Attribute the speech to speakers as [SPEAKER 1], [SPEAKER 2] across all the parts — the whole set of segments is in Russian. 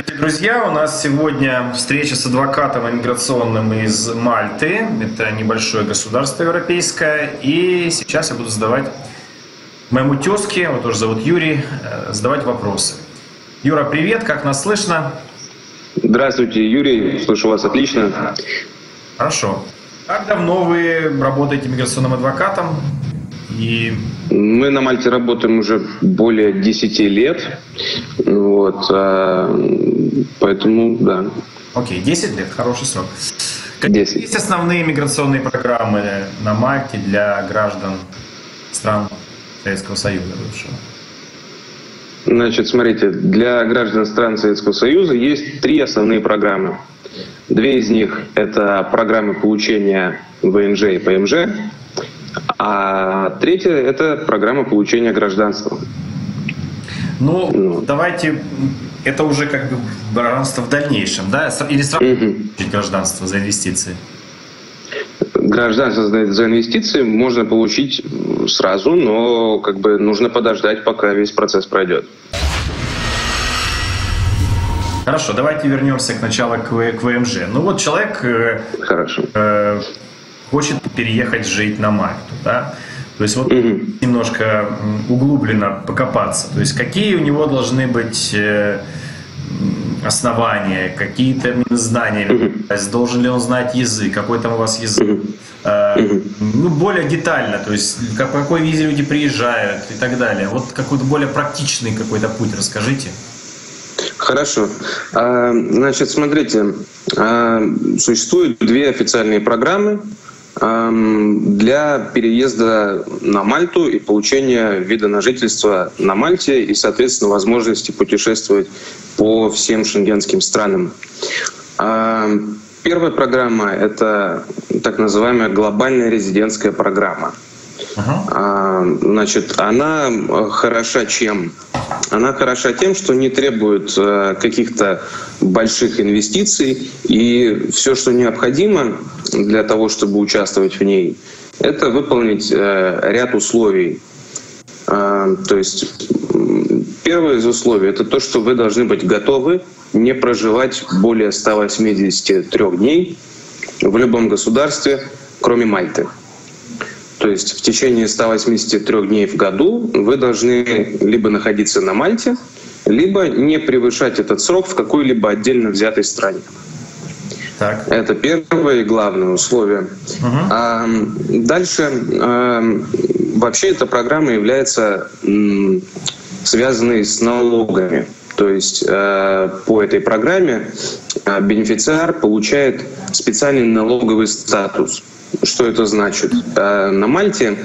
[SPEAKER 1] Здравствуйте, друзья! У нас сегодня встреча с адвокатом иммиграционным из Мальты. Это небольшое государство европейское. И сейчас я буду задавать моему тезке, его тоже зовут Юрий, э, задавать вопросы. Юра, привет, как нас слышно?
[SPEAKER 2] Здравствуйте, Юрий, слышу вас отлично.
[SPEAKER 1] Хорошо. Как давно вы работаете миграционным адвокатом?
[SPEAKER 2] И... Мы на Мальте работаем уже более 10 лет. Вот, а, поэтому, да.
[SPEAKER 1] Окей, 10 лет, хороший срок. Какие 10. есть основные миграционные программы на Мальте для граждан стран Советского Союза бывшего?
[SPEAKER 2] Значит, смотрите, для граждан стран Советского Союза есть три основные программы. Две из них — это программы получения ВНЖ и ПМЖ, а третья — это программа получения гражданства.
[SPEAKER 1] Ну, ну, давайте, это уже как бы гражданство в дальнейшем, да? Или сразу угу. гражданство за инвестиции?
[SPEAKER 2] Гражданство за инвестиции можно получить сразу, но как бы нужно подождать, пока весь процесс пройдет.
[SPEAKER 1] Хорошо, давайте вернемся к началу к, к ВМЖ. Ну вот человек э, Хорошо. Э, хочет переехать жить на Мальту, да? То есть вот угу. немножко углубленно покопаться. То есть какие у него должны быть э, основания, какие-то знания, угу. то есть должен ли он знать язык, какой там у вас язык. Э, ну, более детально, то есть как, по какой визе люди приезжают и так далее. Вот какой-то более практичный какой-то путь расскажите.
[SPEAKER 2] Хорошо. А, значит, смотрите, а, существуют две официальные программы для переезда на Мальту и получения вида на жительство на Мальте и, соответственно, возможности путешествовать по всем шенгенским странам. Первая программа — это так называемая глобальная резидентская программа. Uh-huh. Значит, она хороша чем? Она хороша тем, что не требует э, каких-то больших инвестиций, и все, что необходимо для того, чтобы участвовать в ней, это выполнить э, ряд условий. А, то есть первое из условий — это то, что вы должны быть готовы не проживать более 183 дней в любом государстве, кроме Мальты. То есть в течение 183 дней в году вы должны либо находиться на Мальте, либо не превышать этот срок в какой-либо отдельно взятой стране. Так. Это первое и главное условие. Угу. А, дальше а, вообще эта программа является м, связанной с налогами. То есть э, по этой программе э, бенефициар получает специальный налоговый статус. Что это значит? Э, на Мальте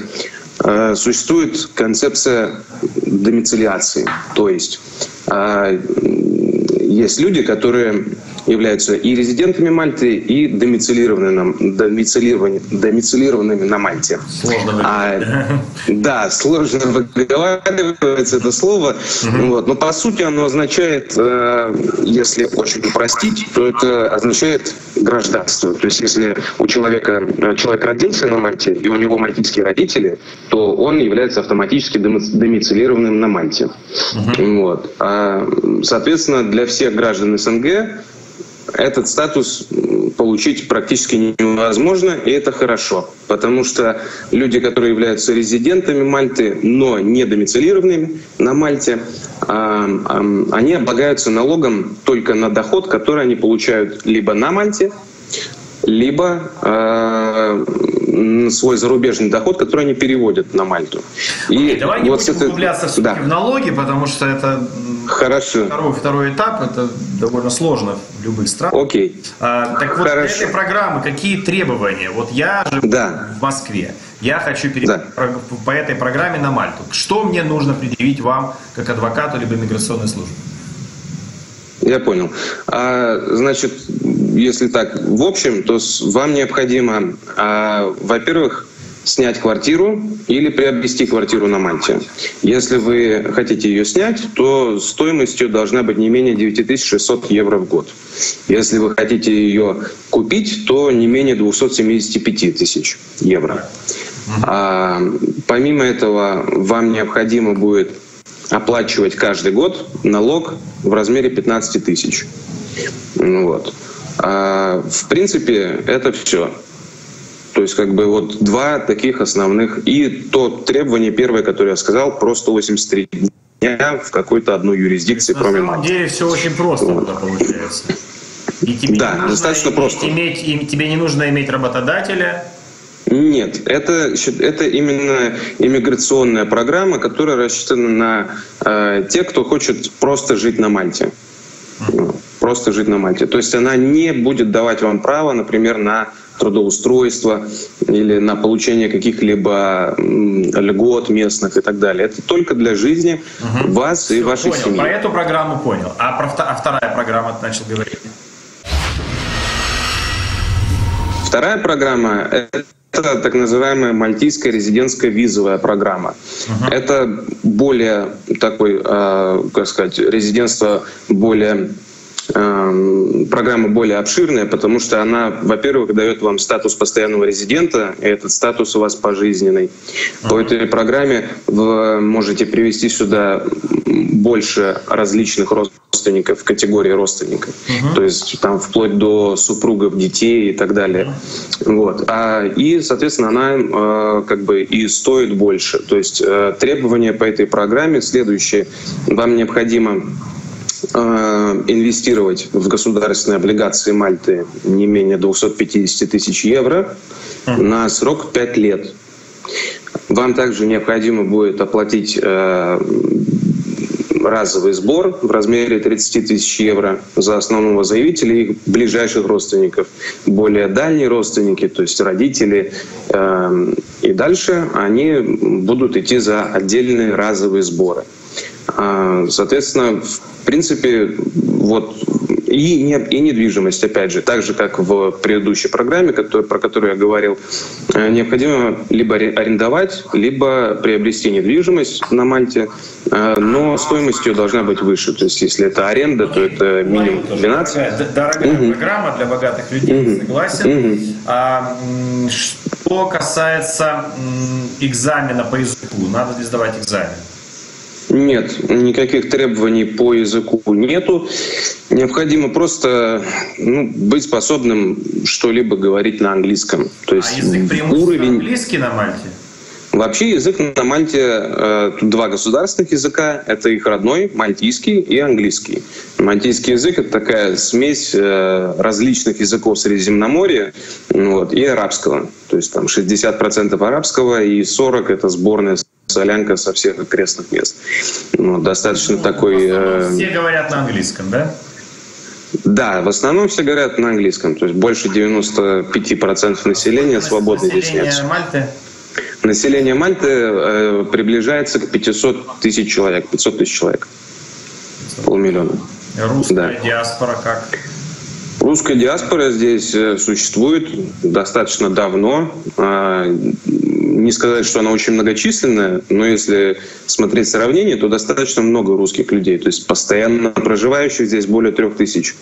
[SPEAKER 2] э, существует концепция домицилиации. То есть э, есть люди, которые являются и резидентами Мальты, и домицилированными, домицилированными, домицилированными на Мальте.
[SPEAKER 1] Сложно а,
[SPEAKER 2] Да, сложно выговаривается это слово. Угу. Вот. Но по сути оно означает, э, если очень упростить, то это означает гражданство. То есть если у человека э, человек родился на Мальте, и у него мальтийские родители, то он является автоматически домицилированным на Мальте. Угу. Вот. А, соответственно, для всех граждан СНГ этот статус получить практически невозможно, и это хорошо, потому что люди, которые являются резидентами Мальты, но не домицилированными на Мальте, они облагаются налогом только на доход, который они получают либо на Мальте, либо а, свой зарубежный доход, который они переводят на Мальту.
[SPEAKER 1] И Давай не вот будем это... углубляться да. в налоги, потому что это
[SPEAKER 2] Хорошо.
[SPEAKER 1] Второй, второй этап это довольно сложно в любых странах.
[SPEAKER 2] Окей.
[SPEAKER 1] А, так вот, Хорошо. для этой программы какие требования? Вот я живу да. в Москве, я хочу перейти да. по этой программе на Мальту. Что мне нужно предъявить вам, как адвокату либо миграционной службе?
[SPEAKER 2] Я понял. А, значит, если так в общем, то вам необходимо, а, во-первых, снять квартиру или приобрести квартиру на Мальте. Если вы хотите ее снять, то стоимость ее должна быть не менее 9600 евро в год. Если вы хотите ее купить, то не менее 275 тысяч евро. А, помимо этого, вам необходимо будет оплачивать каждый год налог в размере 15 тысяч. Вот. А, в принципе, это все. То есть как бы вот два таких основных. И то требование первое, которое я сказал, про 183 дня в какой-то одной юрисдикции,
[SPEAKER 1] На кроме самом деле все очень просто вот. получается.
[SPEAKER 2] И тебе да, достаточно просто.
[SPEAKER 1] Иметь, и тебе не нужно иметь работодателя,
[SPEAKER 2] нет, это, это именно иммиграционная программа, которая рассчитана на э, тех, кто хочет просто жить на Мальте. Просто жить на Мальте. То есть она не будет давать вам право, например, на трудоустройство или на получение каких-либо льгот местных и так далее. Это только для жизни угу. вас Все, и вашей
[SPEAKER 1] понял.
[SPEAKER 2] семьи.
[SPEAKER 1] Про эту программу понял. А про а вторая программа ты начал говорить?
[SPEAKER 2] Вторая программа это так называемая мальтийская резидентская визовая программа. Uh-huh. Это более такой, э, как сказать, резидентство более программа более обширная, потому что она, во-первых, дает вам статус постоянного резидента, и этот статус у вас пожизненный. По этой программе вы можете привести сюда больше различных родственников, категории родственников. Uh-huh. То есть там вплоть до супругов, детей и так далее. Uh-huh. Вот. А, и, соответственно, она э, как бы и стоит больше. То есть э, требования по этой программе следующие. Вам необходимо инвестировать в государственные облигации Мальты не менее 250 тысяч евро на срок 5 лет. Вам также необходимо будет оплатить э, разовый сбор в размере 30 тысяч евро за основного заявителя и их ближайших родственников. Более дальние родственники, то есть родители э, и дальше, они будут идти за отдельные разовые сборы. А, соответственно, в принципе, вот и, не, и недвижимость, опять же, так же, как в предыдущей программе, который, про которую я говорил, э, необходимо либо арендовать, либо приобрести недвижимость на Мальте, э, но стоимость ее должна быть выше. То есть, если это аренда, то это минимум 12.
[SPEAKER 1] Дорогая, дорогая угу. программа для богатых людей, угу. согласен. Угу. А, что касается экзамена по языку, надо ли сдавать экзамен?
[SPEAKER 2] Нет, никаких требований по языку нету. Необходимо просто ну, быть способным что-либо говорить на английском.
[SPEAKER 1] То есть а язык уровень английский на Мальте?
[SPEAKER 2] Вообще язык на Мальте э, два государственных языка. Это их родной, мальтийский и английский. Мальтийский язык — это такая смесь э, различных языков Средиземноморья вот, и арабского. То есть там 60% арабского и 40% — это сборная солянка со всех окрестных мест. Ну, достаточно ну, такой...
[SPEAKER 1] Э... Все говорят на английском, да?
[SPEAKER 2] Да, в основном все говорят на английском. То есть больше 95% населения свободно здесь нет.
[SPEAKER 1] Мальты?
[SPEAKER 2] Население Мальты э, приближается к 500 тысяч человек. 500 тысяч человек. Полмиллиона.
[SPEAKER 1] Русская да. диаспора как?
[SPEAKER 2] Русская диаспора здесь э, существует достаточно давно. А, не сказать, что она очень многочисленная, но если смотреть сравнение, то достаточно много русских людей. То есть постоянно проживающих здесь более трех тысяч.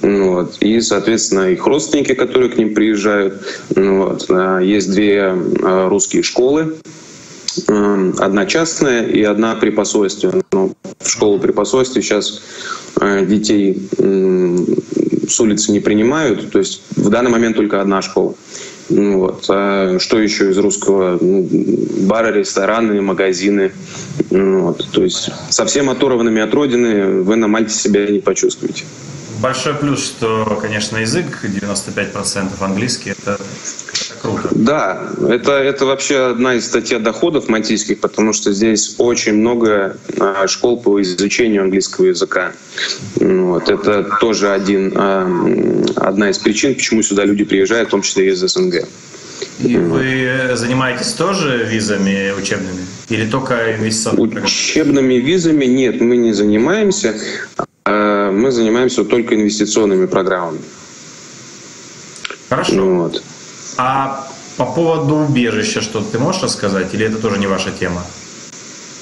[SPEAKER 2] Вот. И, соответственно, их родственники, которые к ним приезжают. Вот. А, есть две а, русские школы. Одна частная и одна при посольстве. Но в школу при посольстве сейчас детей с улицы не принимают. То есть в данный момент только одна школа. Ну, вот. А что еще из русского? Ну, бары, рестораны, магазины. Ну, вот. То есть совсем оторванными от родины вы на Мальте себя не почувствуете.
[SPEAKER 1] Большой плюс, что, конечно, язык 95% английский, это круто.
[SPEAKER 2] Да, это, это вообще одна из статей доходов мальтийских, потому что здесь очень много а, школ по изучению английского языка. Вот, это тоже один, а, одна из причин, почему сюда люди приезжают, в том числе из СНГ.
[SPEAKER 1] И вы занимаетесь тоже визами учебными? Или только инвестиционными?
[SPEAKER 2] Учебными визами нет, мы не занимаемся. А, мы занимаемся только инвестиционными программами.
[SPEAKER 1] Хорошо. Вот. А по поводу убежища что ты можешь рассказать, или это тоже не ваша тема?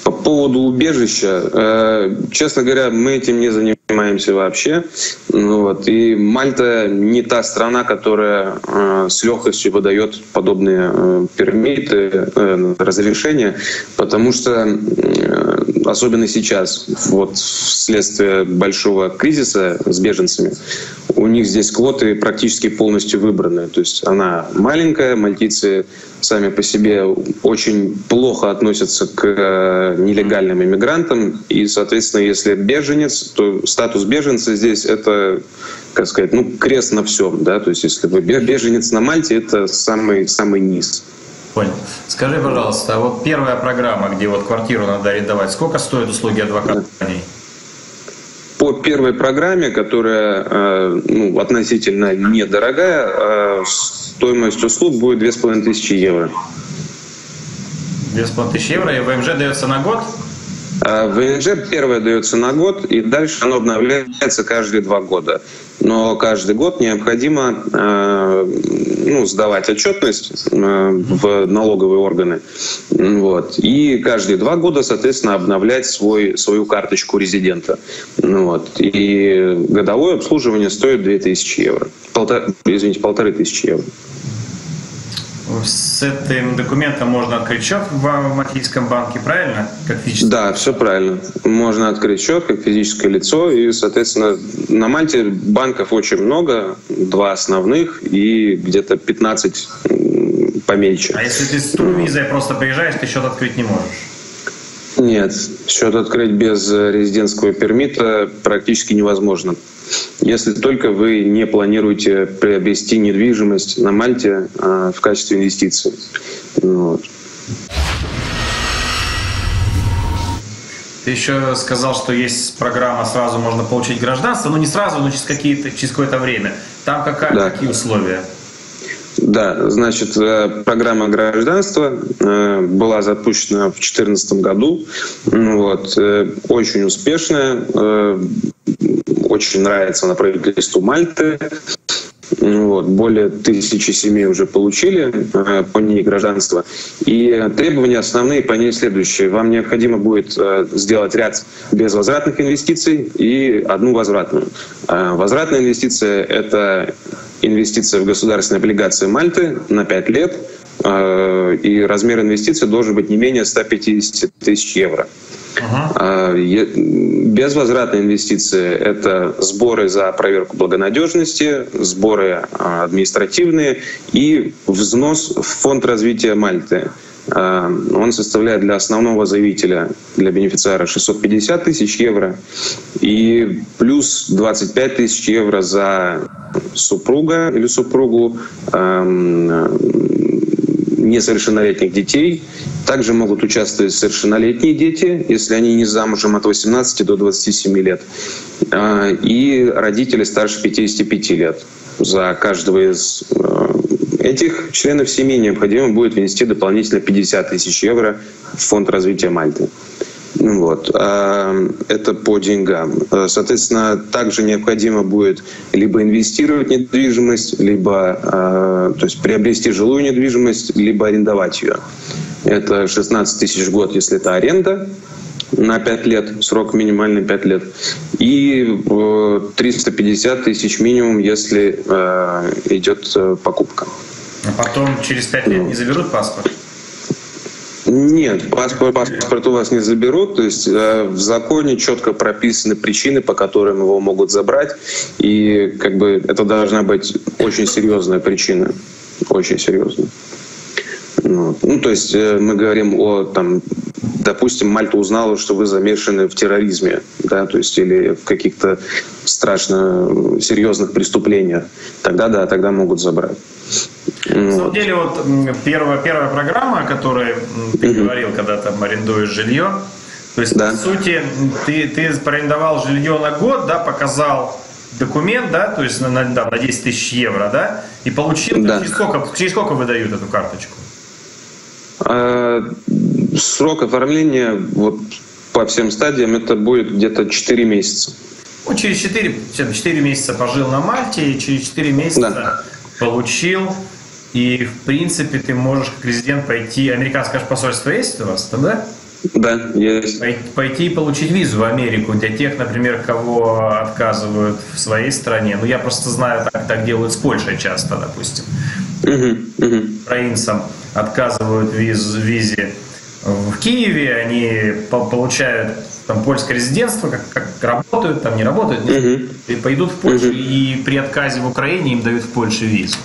[SPEAKER 2] По поводу убежища, э, честно говоря, мы этим не занимаемся вообще. Ну, вот. И Мальта не та страна, которая э, с легкостью выдает подобные э, пермиты, разрешения, потому что особенно сейчас, вот вследствие большого кризиса с беженцами, у них здесь квоты практически полностью выбраны. То есть она маленькая, мальтийцы сами по себе очень плохо относятся к э, нелегальным иммигрантам. И, соответственно, если беженец, то статус беженца здесь это, как сказать, ну, крест на всем. Да? То есть если вы беженец на Мальте, это самый, самый низ.
[SPEAKER 1] Понял. Скажи, пожалуйста, а вот первая программа, где вот квартиру надо арендовать, сколько стоят услуги адвоката по ней?
[SPEAKER 2] По первой программе, которая э, ну, относительно недорогая, э, стоимость услуг будет 2500 евро.
[SPEAKER 1] 2500 евро, и ВМЖ дается на год?
[SPEAKER 2] А ВНЖ первое дается на год, и дальше оно обновляется каждые два года. Но каждый год необходимо э, ну, сдавать отчетность э, в налоговые органы. Вот. И каждые два года, соответственно, обновлять свой, свою карточку резидента. Вот. И годовое обслуживание стоит 2000 евро. Полтора, извините, полторы тысячи евро.
[SPEAKER 1] С этим документом можно открыть счет в Мальтийском банке, правильно?
[SPEAKER 2] Как физическое Да, все правильно. Можно открыть счет как физическое лицо. И, соответственно, на Мальте банков очень много. Два основных и где-то 15 помельче.
[SPEAKER 1] А если ты с турвизой просто приезжаешь, ты счет открыть не можешь?
[SPEAKER 2] Нет, счет открыть без резидентского пермита практически невозможно. Если только вы не планируете приобрести недвижимость на Мальте а, в качестве инвестиций. Вот.
[SPEAKER 1] Ты еще сказал, что есть программа «Сразу можно получить гражданство», но не сразу, но через, какие-то, через какое-то время. Там какая, да. какие условия?
[SPEAKER 2] Да, значит, э, программа гражданства э, была запущена в 2014 году. Вот, э, очень успешная, очень нравится на правительству Мальты. Вот, более тысячи семей уже получили э, по ней гражданство. И требования основные по ней следующие. Вам необходимо будет э, сделать ряд безвозвратных инвестиций и одну возвратную. Э, возвратная инвестиция — это инвестиция в государственные облигации Мальты на 5 лет, э, и размер инвестиций должен быть не менее 150 тысяч евро. Ага. Безвозвратные инвестиции — это сборы за проверку благонадежности, сборы а, административные и взнос в фонд развития Мальты. А, он составляет для основного заявителя, для бенефициара 650 тысяч евро и плюс 25 тысяч евро за супруга или супругу несовершеннолетних детей. Также могут участвовать совершеннолетние дети, если они не замужем от 18 до 27 лет. А, и родители старше 55 лет. За каждого из э, этих членов семьи необходимо будет внести дополнительно 50 тысяч евро в фонд развития Мальты. Вот. А, это по деньгам. А, соответственно, также необходимо будет либо инвестировать в недвижимость, либо а, то есть приобрести жилую недвижимость, либо арендовать ее. Это 16 тысяч в год, если это аренда на 5 лет, срок минимальный 5 лет. И 350 тысяч минимум, если идет э, покупка.
[SPEAKER 1] А потом через 5 лет не заберут паспорт?
[SPEAKER 2] Нет, паспорт, паспорт у вас не заберут. То есть э, в законе четко прописаны причины, по которым его могут забрать. И как бы это должна быть очень серьезная причина. Очень серьезная. Ну, ну, то есть э, мы говорим о, там, допустим, Мальта узнала, что вы замешаны в терроризме, да, то есть или в каких-то страшно серьезных преступлениях. Тогда да, тогда могут забрать.
[SPEAKER 1] На самом деле, вот первая, первая программа, о которой ты mm говорил, когда там арендуешь жилье, то есть, да. по сути, ты, ты арендовал жилье на год, да, показал документ, да, то есть на, на, да, на 10 тысяч евро, да, и получил, да. через, сколько, через сколько выдают эту карточку?
[SPEAKER 2] А, срок оформления вот по всем стадиям это будет где-то 4 месяца.
[SPEAKER 1] Ну, через 4, 4 месяца пожил на Мальте, и через 4 месяца да. получил и, в принципе, ты можешь как резидент пойти... Американское посольство есть у вас, да?
[SPEAKER 2] Да, есть.
[SPEAKER 1] Пойти и получить визу в Америку для тех, например, кого отказывают в своей стране. Ну, я просто знаю, так, так делают с Польшей часто, допустим. Украинцам отказывают виз, визе в Киеве, они получают там польское резидентство, как, как работают, там не работают, не, uh-huh. и пойдут в Польшу, uh-huh. и при отказе в Украине им дают в Польше визу.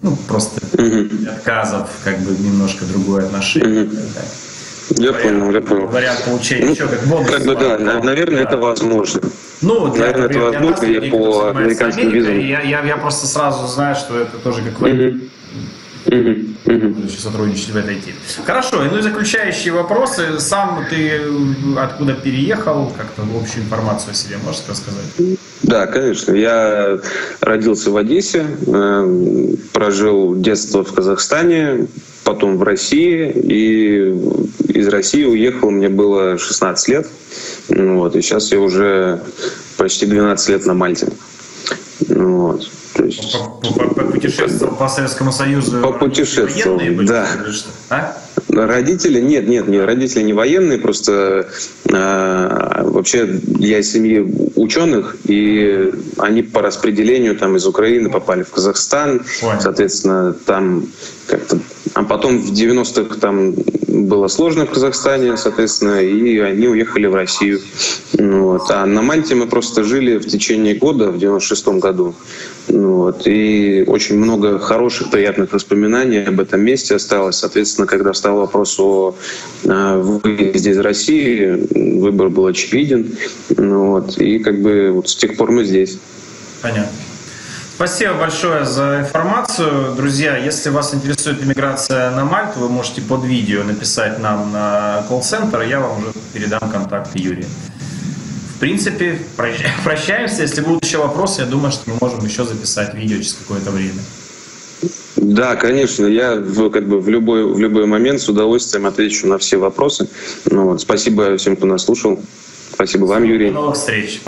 [SPEAKER 1] Ну, просто uh-huh. отказов, как бы немножко другое отношение.
[SPEAKER 2] Uh-huh. Я вариант, понял, я понял.
[SPEAKER 1] Вариант получения
[SPEAKER 2] ну,
[SPEAKER 1] еще как бонус.
[SPEAKER 2] Как бы, да, наверное, да. это возможно.
[SPEAKER 1] Ну, для,
[SPEAKER 2] наверное, это возможно
[SPEAKER 1] нас,
[SPEAKER 2] по американским визам.
[SPEAKER 1] Я, я, я просто сразу знаю, что это тоже как вариант. Uh-huh. Угу. сотрудничать в этой теме. Хорошо, ну и заключающие вопросы. Сам ты откуда переехал? Как-то общую информацию о себе можешь рассказать?
[SPEAKER 2] Да, конечно. Я родился в Одессе, э, прожил детство в Казахстане, потом в России, и из России уехал, мне было 16 лет. Вот, и сейчас я уже почти 12 лет на Мальте. Вот.
[SPEAKER 1] То есть, Попутешествовал по Советскому Союзу.
[SPEAKER 2] Попутешествовал, да. А? Родители, нет, нет, не родители не военные, просто э, вообще я из семьи ученых, и они по распределению там из Украины попали в Казахстан, Понял. соответственно, там как-то а потом в 90-х там было сложно в Казахстане, соответственно, и они уехали в Россию. Вот. А на Мальте мы просто жили в течение года, в 96-м году. Вот. И очень много хороших, приятных воспоминаний об этом месте осталось. Соответственно, когда встал вопрос о выезде из России, выбор был очевиден. Вот. И как бы вот с тех пор мы здесь.
[SPEAKER 1] Понятно. Спасибо большое за информацию. Друзья, если вас интересует иммиграция на Мальту, вы можете под видео написать нам на колл-центр, я вам уже передам контакты Юрия. В принципе, прощаемся. Если будут еще вопросы, я думаю, что мы можем еще записать видео через какое-то время.
[SPEAKER 2] Да, конечно. Я в, как бы в любой, в любой момент с удовольствием отвечу на все вопросы. Ну, вот, спасибо всем, кто нас слушал. Спасибо вам, Юрий.
[SPEAKER 1] До новых встреч.